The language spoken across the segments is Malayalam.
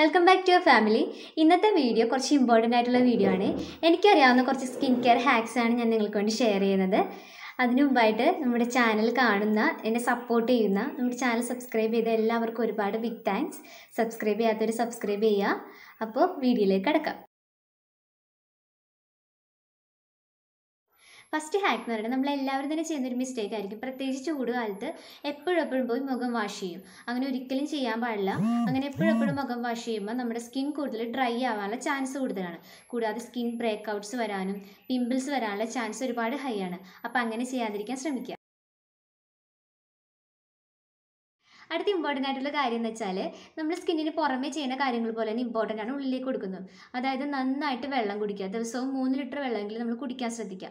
Welcome back to your family ഇന്നത്തെ വീഡിയോ കുറച്ച് ഇമ്പോർട്ടന്റ് ആയിട്ടുള്ള വീഡിയോ ആണ്. എനിക്കറിയാവുന്ന കുറച്ച് സ്കിൻ കെയർ ഹാക്സ് ആണ് ഞാൻ നിങ്ങൾക്ക് വേണ്ടി ഷെയർ ചെയ്യുന്നത്. അതിനു മുമ്പായിട്ട് നമ്മുടെ ചാനൽ കാണുന്ന എന്നെ സപ്പോർട്ട് ചെയ്യുന്ന നമ്മുടെ ചാനൽ സബ്സ്ക്രൈബ് ചെയ്ത എല്ലാവർക്കും ഒരുപാട് ബിഗ് താങ്ക്സ് സബ്സ്ക്രൈബ് ചെയ്യാത്തവർ സബ്സ്ക്രൈബ് ചെയ്യുക. അപ്പോൾ വീഡിയോയിലേക്ക് കിടക്കാം. ഫസ്റ്റ് ഹാക്ക് എന്ന് പറയുന്നത് നമ്മൾ എല്ലാവരും തന്നെ ചെയ്യുന്നൊരു മിസ്റ്റേക്ക് ആയിരിക്കും. പ്രത്യേകിച്ച് ചൂട് കാലത്ത് എപ്പോഴും പോയി മുഖം വാഷ് ചെയ്യും. അങ്ങനെ ഒരിക്കലും ചെയ്യാൻ പാടില്ല. അങ്ങനെ എപ്പോഴും മുഖം വാഷ് ചെയ്യുമ്പോൾ നമ്മുടെ സ്കിൻ കൂടുതൽ ഡ്രൈ ആവാനുള്ള ചാൻസ് കൂടുതലാണ്. കൂടാതെ സ്കിൻ ബ്രേക്ക് ഔട്ട്സ് വരാനും പിമ്പിൾസ് വരാനുള്ള ചാൻസ് ഒരുപാട് ഹൈ ആണ്. അപ്പോൾ അങ്ങനെ ചെയ്യാതിരിക്കാൻ ശ്രമിക്കുക. അടുത്ത ഇമ്പോർട്ടന്റ് ആയിട്ടുള്ള കാര്യം എന്ന് വെച്ചാൽ നമ്മൾ സ്കിന്നിന് പുറമേ ചെയ്യുന്ന കാര്യങ്ങൾ പോലെ തന്നെ ഇമ്പോർട്ടന്റ് ആണ് ഉള്ളിലേക്ക് കൊടുക്കുന്നത്. അതായത് നന്നായിട്ട് വെള്ളം കുടിക്കുക. ദിവസവും മൂന്ന് ലിറ്റർ വെള്ളമെങ്കിലും നമ്മൾ കുടിക്കാൻ ശ്രദ്ധിക്കുക.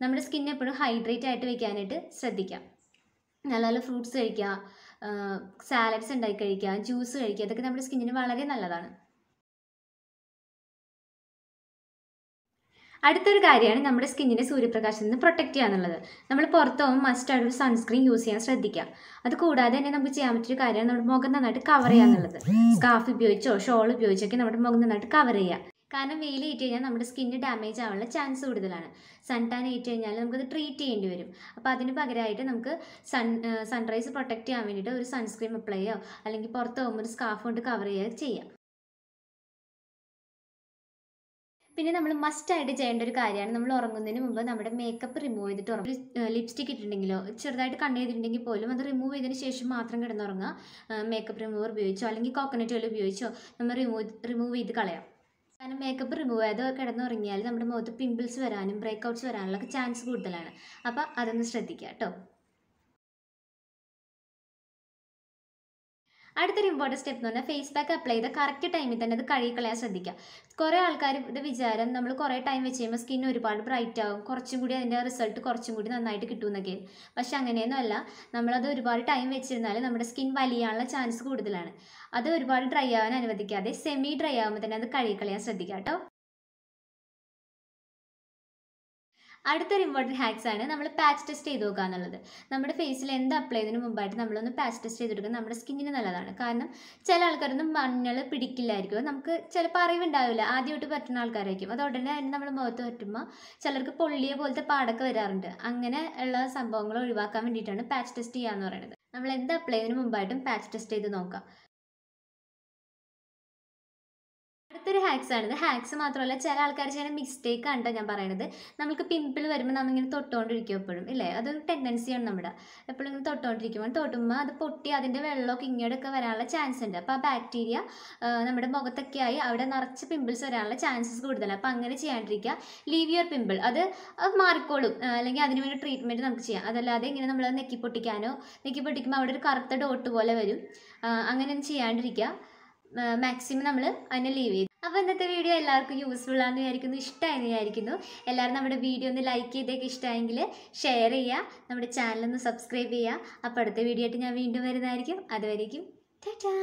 നമ്മുടെ സ്കിൻ എപ്പോഴും ഹൈഡ്രേറ്റ് ആയിട്ട് വെക്കാനായിട്ട് ശ്രദ്ധിക്കാം. നല്ല നല്ല ഫ്രൂട്ട്സ് കഴിക്കുക സാലഡ്സ് ഉണ്ടാക്കി കഴിക്കുക ജ്യൂസ് കഴിക്കുക ഇതൊക്കെ നമ്മുടെ സ്കിന്നിന് വളരെ നല്ലതാണ്. അടുത്തൊരു കാര്യമാണ് നമ്മുടെ സ്കിന്നിനെ സൂര്യപ്രകാശത്തിൽ നിന്ന് പ്രൊട്ടക്റ്റ് ചെയ്യുക എന്നുള്ളത്. നമ്മൾ പുറത്ത് പോകുമ്പോൾ മസ്റ്റായിട്ട് ഒരു സൺസ്ക്രീൻ യൂസ് ചെയ്യാൻ ശ്രദ്ധിക്കാം അത് കൂടാതെ തന്നെ നമുക്ക് ചെയ്യാൻ പറ്റിയൊരു കാര്യമാണ് നമ്മുടെ മുഖം നന്നായിട്ട് കവർ ചെയ്യുക എന്നുള്ളത്. സ്കാഫ് ഉപയോഗിച്ചോ ഷോൾ ഉപയോഗിച്ചൊക്കെ നമ്മുടെ മുഖം നന്നായിട്ട് കവർ ചെയ്യുക. കാരണം വെയിൽ ഏറ്റ് കഴിഞ്ഞാൽ നമ്മുടെ സ്കിന്ന് ഡാമേജ് ആവാനുള്ള ചാൻസ് കൂടുതലാണ്. സൺ ടാൻ ഏറ്റ് കഴിഞ്ഞാൽ നമുക്കത് ട്രീറ്റ് ചെയ്യേണ്ടി വരും. അപ്പോൾ അതിന് പകരമായിട്ട് നമുക്ക് സൺ സൺറൈസ് പ്രൊട്ടക്റ്റ് ചെയ്യാൻ വേണ്ടിയിട്ട് ഒരു സൺസ്ക്രീം അപ്ലൈ ചെയ്യോ. അല്ലെങ്കിൽ പുറത്ത് പോകുമ്പോൾ ഒരു സ്കാഫ് കൊണ്ട് കവർ ചെയ്യുക ചെയ്യാം. പിന്നെ നമ്മൾ മസ്റ്റ് ആയിട്ട് ചെയ്യേണ്ട ഒരു കാര്യമാണ് നമ്മൾ ഉറങ്ങുന്നതിന് മുമ്പ് നമ്മുടെ മേക്കപ്പ് റിമൂവ് ചെയ്തിട്ട് ഉറങ്ങും ലിപ്സ്റ്റിക് ഇട്ടിട്ടുണ്ടെങ്കിലോ ചെറുതായിട്ട് കണ്ണ് ചെയ്തിട്ടുണ്ടെങ്കിൽ പോലും അത് റിമൂവ് ചെയ്തതിന് ശേഷം മാത്രം കിടന്നുറങ്ങുക. മേക്കപ്പ് റിമൂവർ ഉപയോഗിച്ചോ അല്ലെങ്കിൽ കോക്കനട്ട് ഓയിൽ ഉപയോഗിച്ചോ നമ്മൾ റിമൂവ് റിമൂവ് ചെയ്ത് കളയാം. കാരണം മേക്കപ്പ് റിമൂവ് ചെയ്ത് കിടന്നുറങ്ങിയാൽ നമ്മുടെ മുഖത്ത് പിമ്പിൾസ് വരാനും ബ്രേക്കൗട്ട്സ് വരാനുള്ള ചാൻസ് കൂടുതലാണ്. അപ്പോൾ അതൊന്ന് ശ്രദ്ധിക്കുക കേട്ടോ അടുത്തൊരു ഇമ്പോർട്ടന്റ് സ്റ്റെപ്പ് എന്ന് പറഞ്ഞാൽ ഫേസ് പാക്ക് അപ്ലൈ ചെയ്ത് കറക്റ്റ് ടൈമിൽ തന്നെ അത് കഴുകിക്കളയാൻ ശ്രദ്ധിക്കുക കുറേ ആൾക്കാരുടെ വിചാരം നമ്മൾ കുറേ ടൈം വെച്ച് കഴിയുമ്പോൾ സ്കിൻ ഒരുപാട് ബ്രൈറ്റ് ആകും കുറച്ചും കൂടി അതിന്റെ റിസൾട്ട് കുറച്ചും കൂടി നന്നായിട്ട് കിട്ടുമെന്നൊക്കെ പക്ഷെ അങ്ങനെയൊന്നും അല്ല. നമ്മളത് ഒരുപാട് ടൈം വെച്ചിരുന്നാൽ നമ്മുടെ സ്കിൻ വലിയാനുള്ള ചാൻസ് കൂടുതലാണ്. അത് ഒരുപാട് ഡ്രൈ ആവാൻ അനുവദിക്കാതെ സെമി ഡ്രൈ ആകുമ്പോൾ തന്നെ അത് കഴുകിക്കളയാൻ ശ്രദ്ധിക്കുക കേട്ടോ. അടുത്തൊരു ഇമ്പോർട്ടന്റ് ഹാക്സ് ആണ് നമ്മൾ പാച്ച് ടെസ്റ്റ് ചെയ്ത് നോക്കുക എന്നുള്ളത്. നമ്മുടെ ഫേസിൽ എന്ത് അപ്ലൈ ചെയ്യുന്നതിന് മുമ്പായിട്ട് നമ്മളൊന്ന് പാച്ച് ടെസ്റ്റ് ചെയ്തെടുക്കുന്നത് നമ്മുടെ സ്കിന്നിന് നല്ലതാണ്. കാരണം ചില ആൾക്കാരൊന്നും മഞ്ഞൾ പിടിക്കില്ലായിരിക്കും. നമുക്ക് ചിലപ്പോൾ അറിവുണ്ടാവില്ല. ആദ്യമായിട്ട് പറ്റുന്ന ആൾക്കാരായിരിക്കും. അത് ഉടനെ തന്നെ നമ്മൾ മുഖത്ത് പറ്റുമ്പോൾ ചിലർക്ക് പൊള്ളിയ പോലത്തെ പാടൊക്കെ വരാറുണ്ട്. അങ്ങനെ ഉള്ള സംഭവങ്ങൾ ഒഴിവാക്കാൻ വേണ്ടിയിട്ടാണ് പാച്ച് ടെസ്റ്റ് ചെയ്യുക എന്ന് പറയുന്നത്. നമ്മൾ എന്ത് അപ്ലൈ ചെയ്യുന്നതിന് മുമ്പായിട്ടും പാച്ച് ടെസ്റ്റ് ചെയ്ത് നോക്കാം അടുത്തൊരു ഹാക്സ് ആണ്. ഹാക്സ് മാത്രമല്ല ചില ആൾക്കാർ ചെയ്യുന്ന മിസ്റ്റേക്ക് ആണ് ഞാൻ പറയുന്നത് നമുക്ക് പിമ്പിൾ വരുമ്പോൾ നമ്മളിങ്ങനെ തൊട്ടുകൊണ്ടിരിക്കും എപ്പോഴും ഇല്ലേ? അതൊരു ടെൻഡൻസിയാണ് നമ്മുടെ. എപ്പോഴും ഇങ്ങനെ തൊട്ടുകൊണ്ടിരിക്കുമ്പോൾ തൊട്ടുമ്പോൾ അത് പൊട്ടി അതിന്റെ വെള്ളമൊക്കെ ഇങ്ങോട്ടൊക്കെ വരാനുള്ള ചാൻസ് ഉണ്ട്. അപ്പോൾ ആ ബാക്ടീരിയ നമ്മുടെ മുഖത്തൊക്കെ ആയി അവിടെ നിറച്ച് പിമ്പിൾസ് വരാനുള്ള ചാൻസസ് കൂടുതലാണ്. അപ്പോൾ അങ്ങനെ ചെയ്യാണ്ടിരിക്കുക. ലീവ് യുവർ പിമ്പിൾ അത് മാറിക്കോളും. അല്ലെങ്കിൽ അതിന് വേണ്ടി ട്രീറ്റ്മെന്റ് നമുക്ക് ചെയ്യാം. അതല്ലാതെ ഇങ്ങനെ നമ്മൾ നെക്കി പൊട്ടിക്കാനോ നെക്കി പൊട്ടിക്കുമ്പോൾ അവിടെ ഒരു കറുത്ത ഡോട്ട് പോലെ വരും. അങ്ങനെ ചെയ്യാണ്ടിരിക്കുക. മാക്സിമം നമ്മൾ അതിനെ ലീവ് ചെയ്തു. അപ്പോൾ ഇന്നത്തെ വീഡിയോ എല്ലാവർക്കും യൂസ്ഫുൾ ആണെന്ന് വിചാരിക്കുന്നു ഇഷ്ടമായെന്ന് വിചാരിക്കുന്നു. എല്ലാവരും നമ്മുടെ വീഡിയോ ഒന്ന് ലൈക്ക് ചെയ്തേക്ക് ഇഷ്ടമായെങ്കിൽ ഷെയർ ചെയ്യുക നമ്മുടെ ചാനലൊന്ന് സബ്സ്ക്രൈബ് ചെയ്യുക. അപ്പോൾ അടുത്ത വീഡിയോ ആയിട്ട് ഞാൻ വീണ്ടും വരുന്നതായിരിക്കും. അതുവരേക്കും ടാറ്റാ